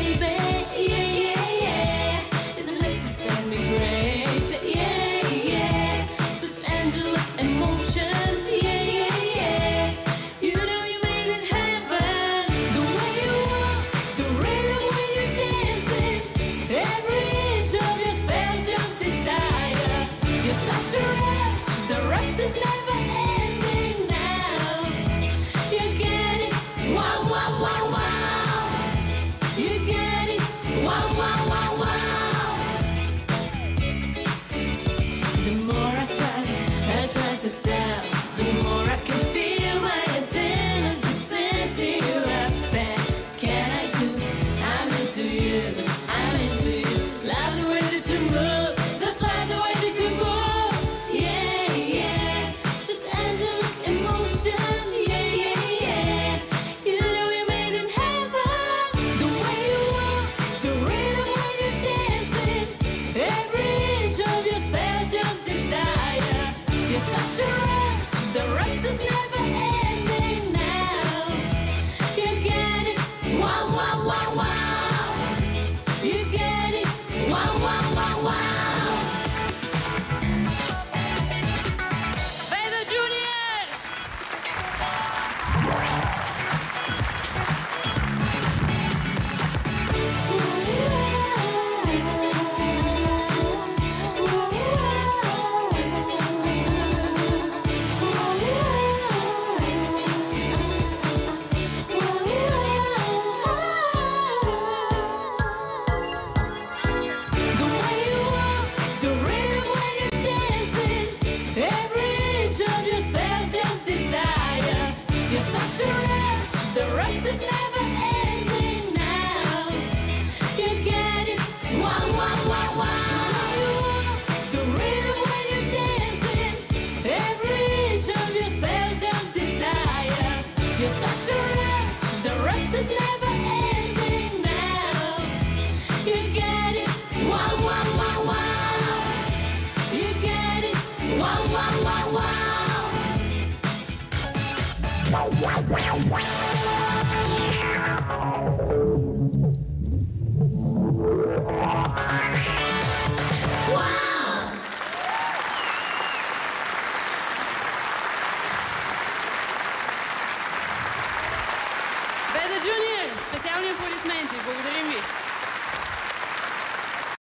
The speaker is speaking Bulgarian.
Baby. the rush is never ending. Беда Джуниор, специални аплодисменти. Благодарим ви.